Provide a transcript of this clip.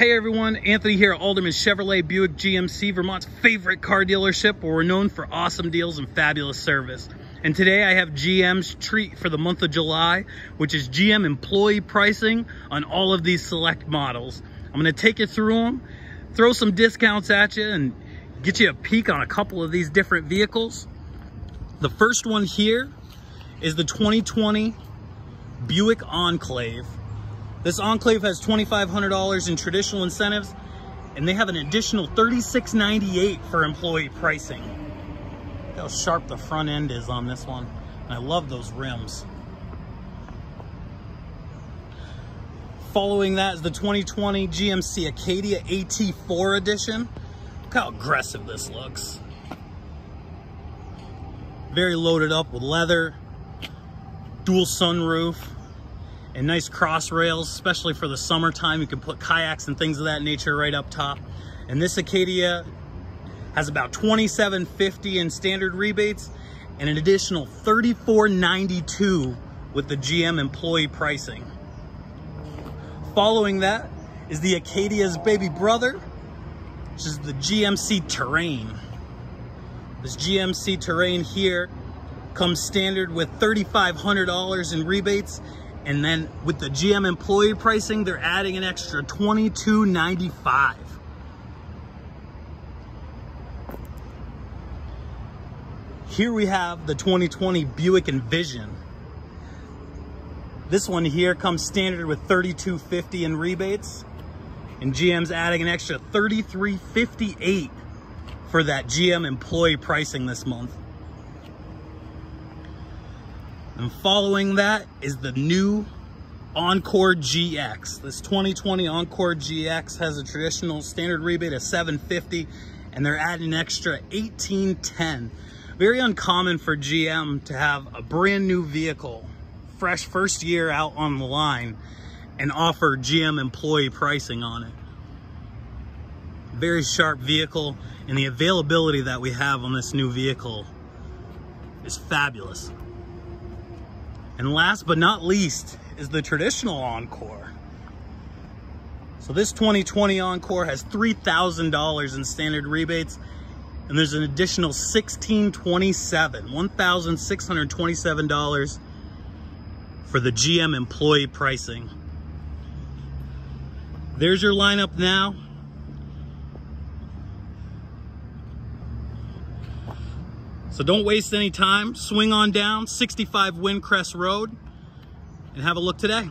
Hey everyone, Anthony here at Alderman Chevrolet Buick GMC, Vermont's favorite car dealership where we're known for awesome deals and fabulous service. And today I have GM's treat for the month of July, which is GM employee pricing on all of these select models. I'm gonna take you through them, throw some discounts at you, and get you a peek on a couple of these different vehicles. The first one here is the 2020 Buick Enclave. This Enclave has $2,500 in traditional incentives, and they have an additional $36.98 for employee pricing. Look how sharp the front end is on this one. And I love those rims. Following that is the 2020 GMC Acadia AT4 edition. Look how aggressive this looks. Very loaded up with leather, dual sunroof, and nice cross rails, especially for the summertime. You can put kayaks and things of that nature right up top. And this Acadia has about 2750 in standard rebates and an additional 3492 with the GM employee pricing. Following that is the Acadia's baby brother, which is the GMC Terrain. This GMC Terrain here comes standard with $3,500 in rebates and then with the GM employee pricing, they're adding an extra $22.95. Here we have the 2020 Buick Envision. This one here comes standard with $32.50 in rebates. And GM's adding an extra $33.58 for that GM employee pricing this month. And following that is the new Encore GX. This 2020 Encore GX has a traditional standard rebate of 750 and they're adding an extra 1810. Very uncommon for GM to have a brand new vehicle, fresh first year out on the line and offer GM employee pricing on it. Very sharp vehicle and the availability that we have on this new vehicle is fabulous. And last but not least is the traditional Encore. So this 2020 Encore has $3,000 in standard rebates and there's an additional 1,627, $1,627 for the GM employee pricing. There's your lineup now. So don't waste any time. Swing on down 65 Windcrest Road and have a look today.